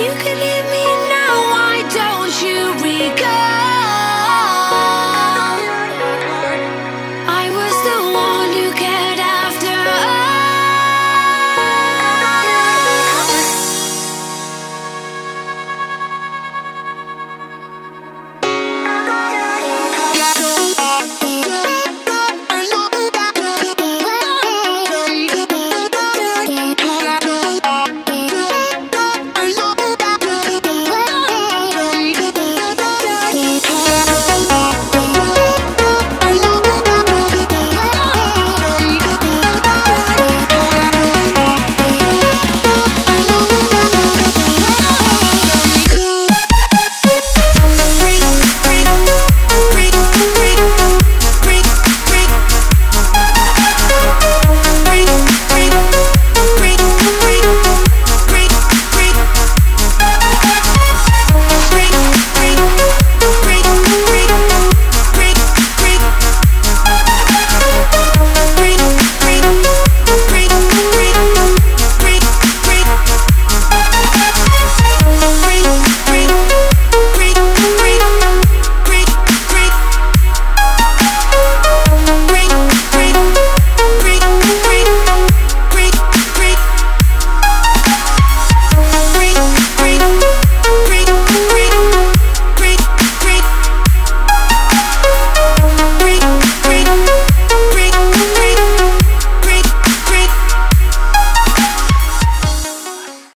you could